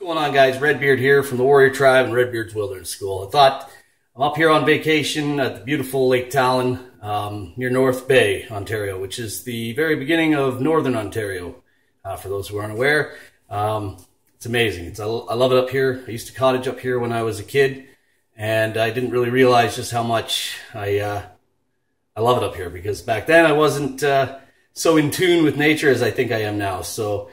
going on guys? Redbeard here from the warrior tribe and redbeard's wilderness school. I thought i'm up here on vacation at the beautiful lake talon um, near north bay ontario which is the very beginning of northern ontario uh, for those who aren't aware. Um, it's amazing. It's, I, I love it up here. I used to cottage up here when i was a kid and i didn't really realize just how much i uh, i love it up here because back then i wasn't uh, so in tune with nature as i think i am now. So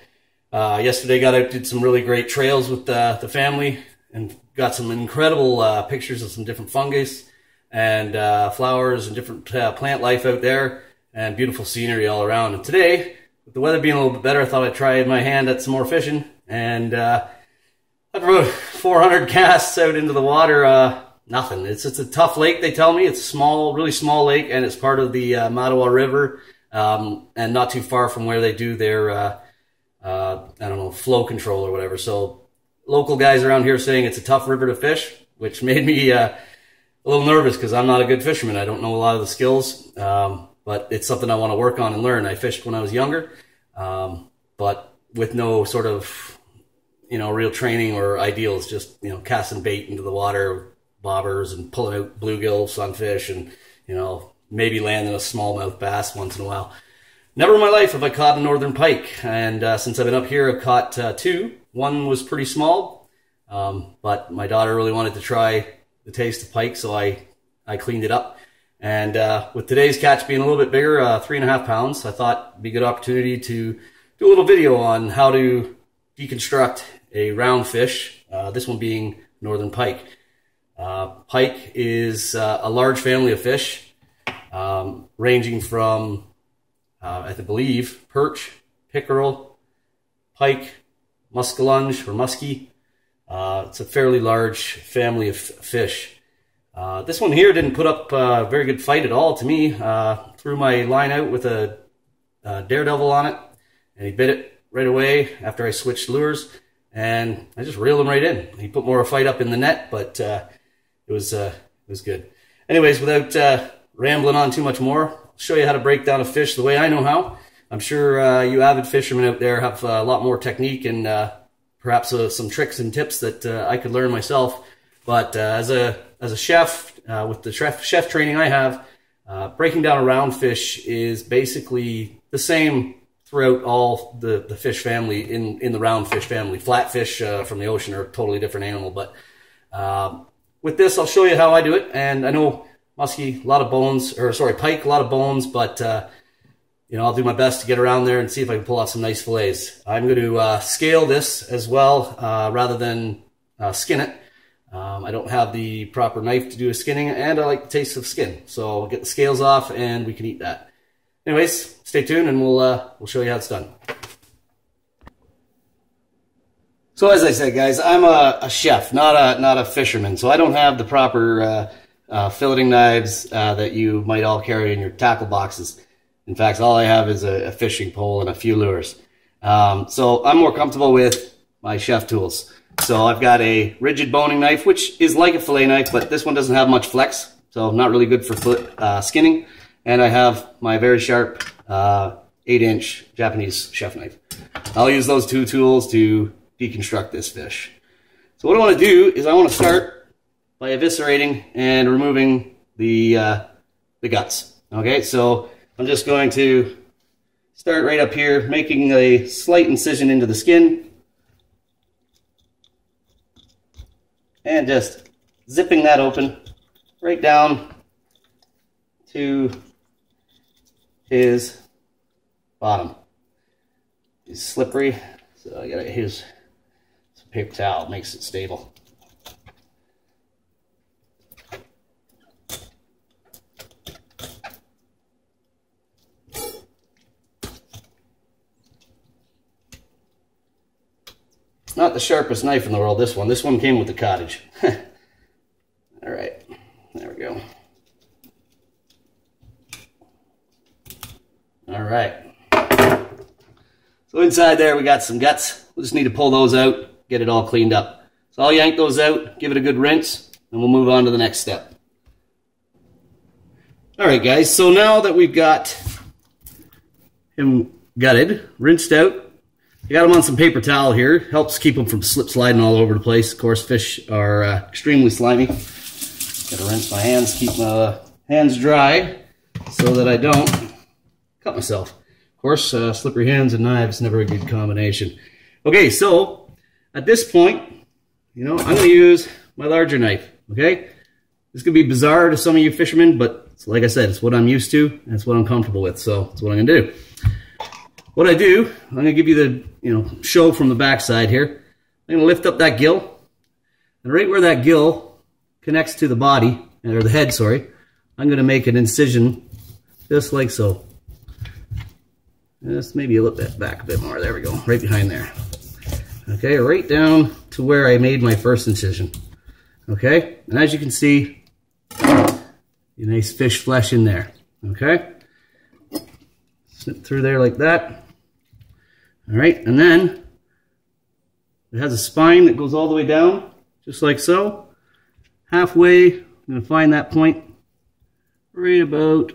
uh, yesterday, got out, did some really great trails with uh, the family, and got some incredible uh, pictures of some different fungus and uh, flowers and different uh, plant life out there, and beautiful scenery all around. And today, with the weather being a little bit better, I thought I'd try my hand at some more fishing, and uh, I about 400 casts out into the water. nothing. It's it's a tough lake. They tell me it's a small, really small lake, and it's part of the uh, Mattawa River, um, and not too far from where they do their uh, I don't know, flow control or whatever. So local guys around here saying it's a tough river to fish, which made me uh, a little nervous because I'm not a good fisherman. I don't know a lot of the skills, um, but it's something I want to work on and learn. I fished when I was younger, um, but with no sort of, you know, real training or ideals, just, you know, casting bait into the water, bobbers and pulling out bluegill, sunfish, and, you know, maybe landing a smallmouth bass once in a while. Never in my life have I caught a northern pike, and uh, since I've been up here, I've caught uh, two. One was pretty small, um, but my daughter really wanted to try the taste of pike, so I I cleaned it up. And uh, with today's catch being a little bit bigger, uh, three and a half pounds, I thought it'd be a good opportunity to do a little video on how to deconstruct a round fish. Uh, this one being northern pike. Uh, pike is a large family of fish, um, ranging from uh, I believe, perch, pickerel, pike, muskellunge or muskie. Uh, it's a fairly large family of fish. Uh, this one here didn't put up a very good fight at all to me. Uh, threw my line out with a, a, daredevil on it, and he bit it right away after I switched lures, and I just reeled him right in. He put more of a fight up in the net, but uh, it was uh, it was good. Anyways, without uh, rambling on too much more, show you how to break down a fish the way I know how. I'm sure uh, you avid fishermen out there have uh, a lot more technique and uh, perhaps uh, some tricks and tips that uh, I could learn myself. But uh, as a as a chef, with the chef, chef training I have, breaking down a round fish is basically the same throughout all the, the fish family in, in the round fish family. Flatfish from the ocean are a totally different animal. But with this, I'll show you how I do it. And I know muskie, a lot of bones, or sorry, pike, a lot of bones, but uh, you know, I'll do my best to get around there and see if I can pull out some nice fillets. I'm going to uh, scale this as well uh, rather than uh, skin it. Um, I don't have the proper knife to do a skinning, and I like the taste of skin. So I'll get the scales off, and we can eat that. Anyways, stay tuned, and we'll uh, we'll show you how it's done. So as I said, guys, I'm a, a, chef, not a not a fisherman. So I don't have the proper uh, filleting knives uh, that you might all carry in your tackle boxes. In fact, all I have is a, a fishing pole and a few lures. Um, so I'm more comfortable with my chef tools. So I've got a rigid boning knife, which is like a fillet knife, but this one doesn't have much flex, so not really good for foot uh, skinning. And I have my very sharp 8-inch uh, Japanese chef knife. I'll use those two tools to deconstruct this fish. So what I want to do is I want to start by eviscerating and removing the, uh, the guts. Okay, so I'm just going to start right up here, making a slight incision into the skin. And just zipping that open right down to his bottom. He's slippery, so I use some paper towel, makes it stable. The sharpest knife in the world, this one. This one came with the cottage. All right, there we go. All right. So inside there we got some guts. We'll just need to pull those out, get it all cleaned up. So I'll yank those out, give it a good rinse, and we'll move on to the next step. All right, guys, so now that we've got him gutted, rinsed out, I got them on some paper towel here. Helps keep them from slip sliding all over the place. Of course, fish are uh, extremely slimy. Got to rinse my hands, keep my hands dry so that I don't cut myself. Of course, uh, slippery hands and knives, never a good combination. Okay, so at this point, you know, I'm to use my larger knife, okay? This could be bizarre to some of you fishermen, but like I said, it's what I'm used to, and it's what I'm comfortable with, so that's what I'm to do. What I do, I'm going to give you the you know show from the backside here. I'm going to lift up that gill, and right where that gill connects to the body, or the head, sorry, I'm going to make an incision just like so. Just maybe a little bit back a bit more. There we go, right behind there. Okay, right down to where I made my first incision. Okay, and as you can see, you nice fish flesh in there. Okay, snip through there like that. All right, and then it has a spine that goes all the way down, just like so. Halfway, I'm to find that point right about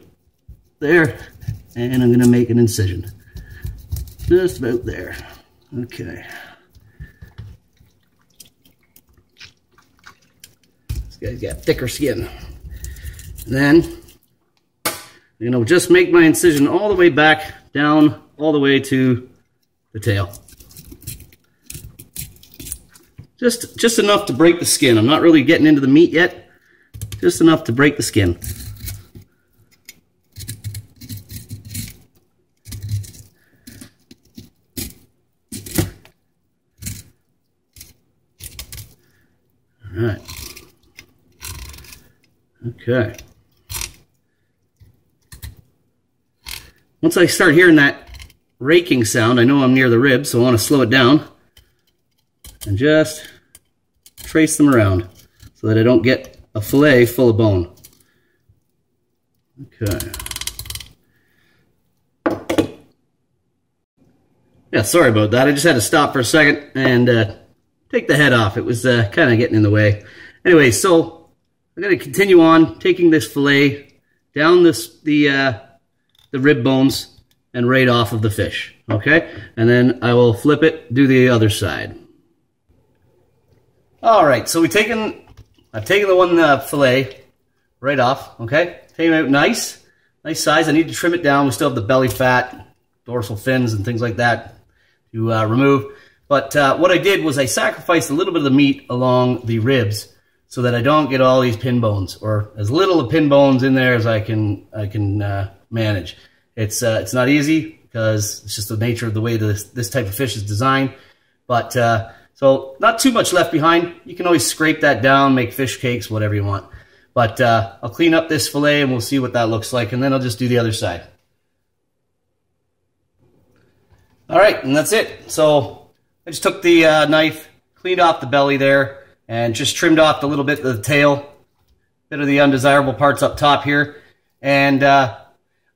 there, and I'm to make an incision. Just about there. Okay. This guy's got thicker skin. And then, you know, just make my incision all the way back down, all the way to the tail. Just, just enough to break the skin. I'm not really getting into the meat yet. Just enough to break the skin. All right. Okay. Once I start hearing that raking sound. I know I'm near the ribs, so I want to slow it down and just trace them around so that I don't get a fillet full of bone. Okay. Yeah, sorry about that. I just had to stop for a second and uh, take the head off. It was uh, kind of getting in the way. Anyway, so I'm going to continue on taking this fillet down this the uh, the rib bones and right off of the fish, okay? And then I will flip it, do the other side. All right, so we've taken, I've taken the one uh, fillet right off, okay? Came out nice, nice size. I need to trim it down. We still have the belly fat, dorsal fins and things like that to uh, remove. But uh, what I did was I sacrificed a little bit of the meat along the ribs so that I don't get all these pin bones or as little of pin bones in there as I can, I can uh, manage. It's uh, it's not easy because it's just the nature of the way this this type of fish is designed. But uh, so not too much left behind. You can always scrape that down, make fish cakes, whatever you want. But uh, I'll clean up this fillet and we'll see what that looks like, and then I'll just do the other side. All right, and that's it. So I just took the uh, knife, cleaned off the belly there, and just trimmed off the little bit of the tail, bit of the undesirable parts up top here, and uh,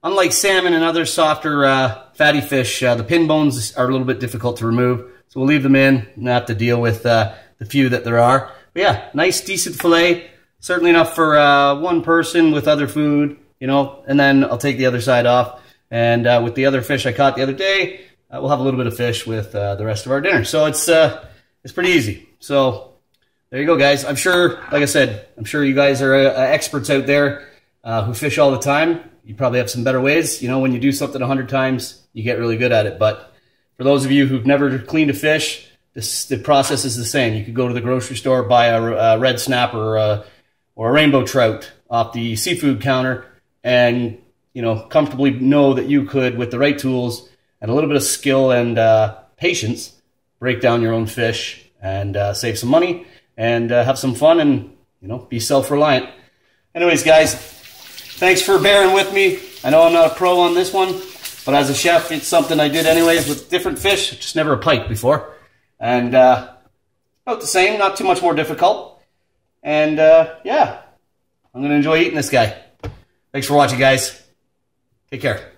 Unlike salmon and other softer uh, fatty fish, uh, the pin bones are a little bit difficult to remove. So we'll leave them in and have to deal with uh, the few that there are. But yeah, nice, decent filet. Certainly enough for uh, one person with other food, you know, and then I'll take the other side off. And uh, with the other fish I caught the other day, uh, we'll have a little bit of fish with the rest of our dinner. So it's, it's pretty easy. So there you go, guys. I'm sure, like I said, I'm sure you guys are experts out there who fish all the time you probably have some better ways. You know, when you do something a hundred times, you get really good at it. But for those of you who've never cleaned a fish, this, the process is the same. You could go to the grocery store, buy a, a red snapper or a, or a rainbow trout off the seafood counter, and you know comfortably know that you could, with the right tools and a little bit of skill and uh, patience, break down your own fish and uh, save some money and uh, have some fun and you know be self-reliant. Anyways, guys, Thanks for bearing with me. I know I'm not a pro on this one, but as a chef, it's something I did anyways with different fish, just never a pike before. And uh, about the same, not too much more difficult. And uh, yeah, I'm going to enjoy eating this guy. Thanks for watching, guys. Take care.